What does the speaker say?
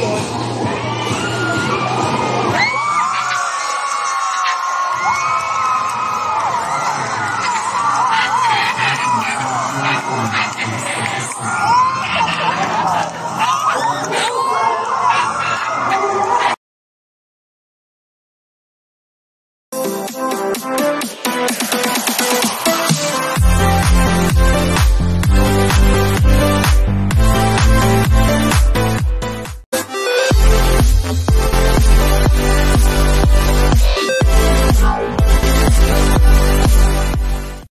Lord.